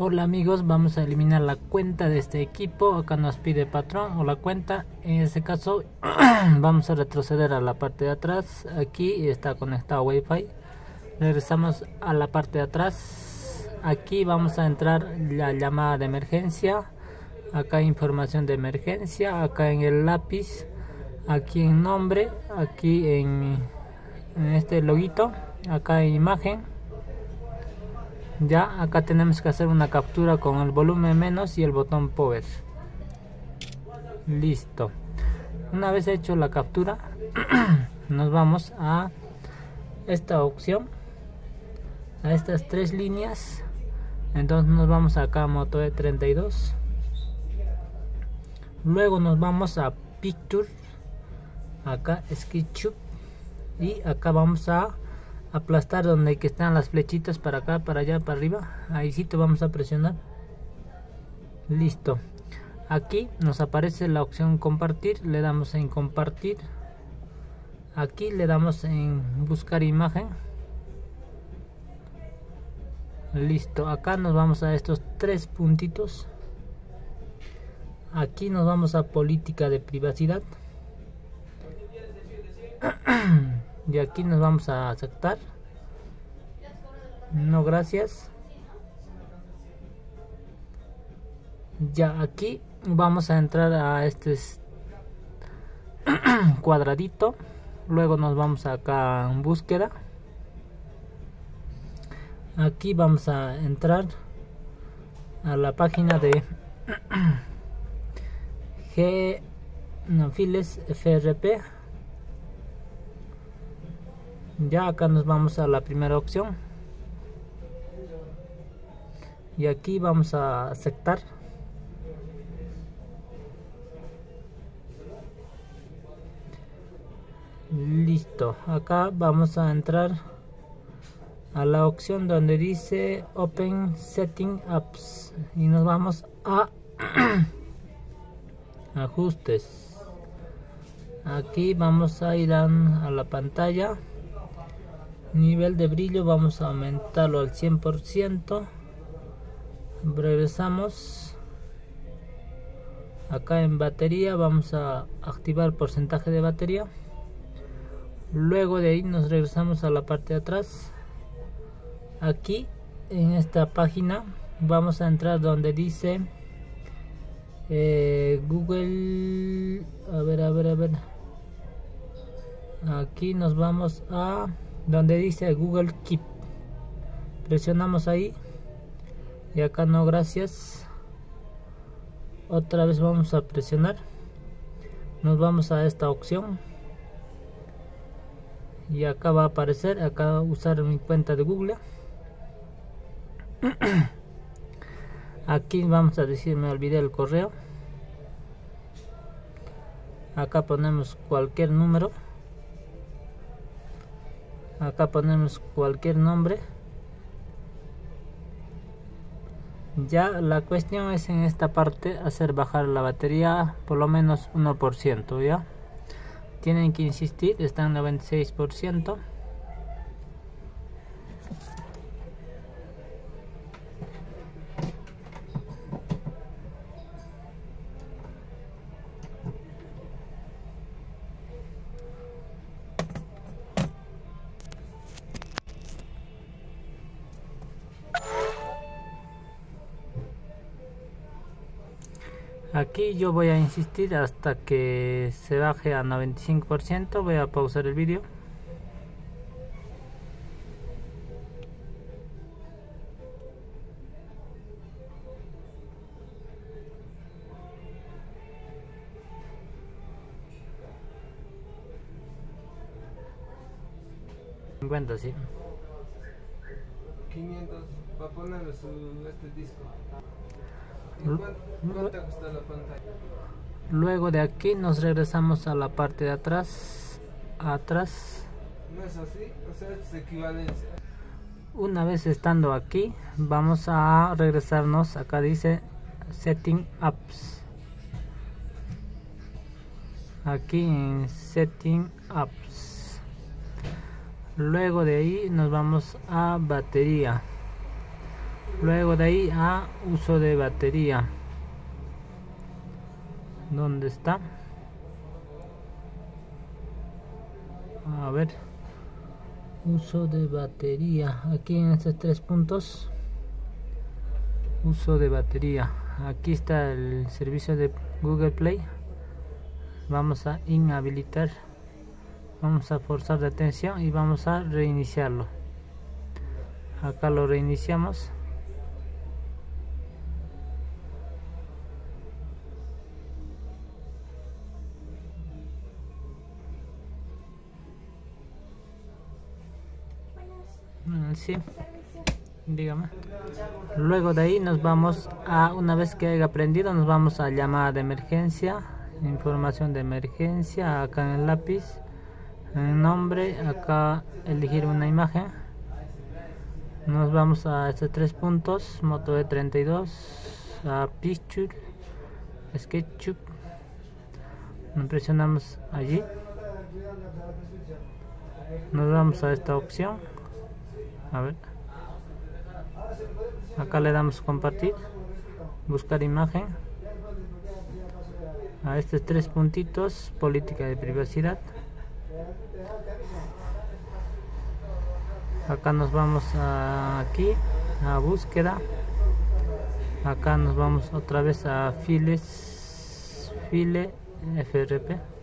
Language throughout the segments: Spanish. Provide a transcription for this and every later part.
Hola amigos, vamos a eliminar la cuenta de este equipo. Acá nos pide patrón o la cuenta. En este caso vamos a retroceder a la parte de atrás. Aquí está conectado Wi-Fi. Regresamos a la parte de atrás. Aquí vamos a entrar la llamada de emergencia. Acá información de emergencia. Acá en el lápiz. Aquí en nombre. Aquí en, este loguito. Acá en imagen ya acá tenemos que hacer una captura con el volumen menos y el botón power. Listo. Una vez hecho la captura nos vamos a esta opción a estas tres líneas. Entonces nos vamos acá a moto de 32 luego nos vamos a picture acá sketchup y acá vamos a aplastar donde que están las flechitas para acá, para allá, para arriba. Ahí sí te vamos a presionar. Listo. Aquí nos aparece la opción compartir. Le damos en compartir. Aquí le damos en buscar imagen. Listo. Acá nos vamos a estos tres puntitos. Aquí nos vamos a política de privacidad. y aquí nos vamos a aceptar. No gracias. Ya aquí vamos a entrar a este cuadradito. Luego nos vamos acá en búsqueda. Aquí vamos a entrar a la página de G no, files FRP ya acá nos vamos a la primera opción. Y aquí vamos a aceptar. Listo. Acá vamos a entrar a la opción donde dice open setting apps. Y nos vamos a ajustes. Aquí vamos a ir a la pantalla nivel de brillo vamos a aumentarlo al 100% regresamos. Acá en batería vamos a activar porcentaje de batería. Luego de ahí nos regresamos a la parte de atrás. Aquí en esta página vamos a entrar donde dice eh, Google a ver a ver a ver. Aquí nos vamos a donde dice Google Keep. Presionamos ahí. Y acá no gracias. Otra vez vamos a presionar. Nos vamos a esta opción. Y acá va a aparecer acá usar mi cuenta de Google. Aquí vamos a decir me olvidé el correo. Acá ponemos cualquier número acá ponemos cualquier nombre. Ya la cuestión es en esta parte hacer bajar la batería por lo menos 1% ya tienen que insistir está en 96% aquí yo voy a insistir hasta que se baje a 95% voy a pausar el vídeo. ¿50 sí. 500 para poner su, este disco Luego de aquí nos regresamos a la parte de atrás. Atrás. ¿No es así? O sea, es equivalencia. Una vez estando aquí, vamos a regresarnos. Acá dice Setting Apps. Aquí en Setting Apps. Luego de ahí nos vamos a batería luego de ahí a uso de batería. ¿dónde está? a ver. Uso de batería. Aquí en estos tres puntos. Uso de batería. Aquí está el servicio de Google Play. Vamos a inhabilitar. Vamos a forzar de atención y vamos a reiniciarlo. Acá lo reiniciamos sí, dígame. Luego de ahí nos vamos a, una vez que haya aprendido, nos vamos a llamada de emergencia, información de emergencia, acá en el lápiz, el nombre, acá elegir una imagen. Nos vamos a estos tres puntos, Moto E32, a Picture, SketchUp. Presionamos allí. Nos vamos a esta opción a ver. Acá le damos compartir. Buscar imagen. A estos tres puntitos política de privacidad. Acá nos vamos aquí a búsqueda. Acá nos vamos otra vez a files file frp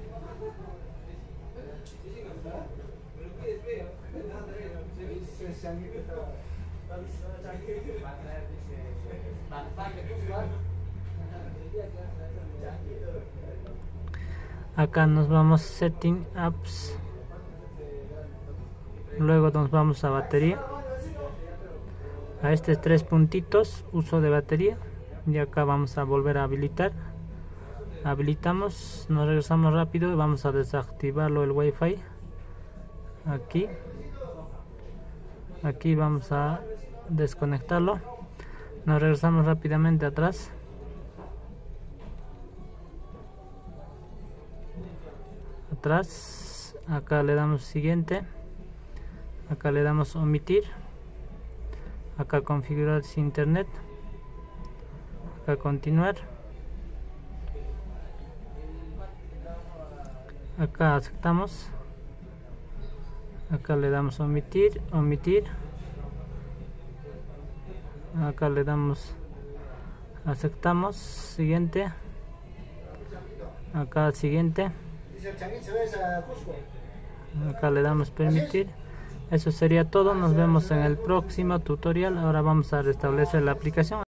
acá nos vamos setting apps luego nos vamos a batería. A estos tres puntitos uso de batería. Y acá vamos a volver a habilitar. Habilitamos nos regresamos rápido y vamos a desactivarlo el wifi. Aquí. Aquí vamos a desconectarlo. Nos regresamos rápidamente atrás. Atrás. Acá le damos siguiente. Acá le damos omitir. Acá configurar internet. Acá continuar. Acá aceptamos. Acá le damos omitir omitir acá le damos aceptamos siguiente. Acá siguiente. Acá le damos permitir. Eso sería todo nos vemos en el próximo tutorial. Ahora vamos a restablecer la aplicación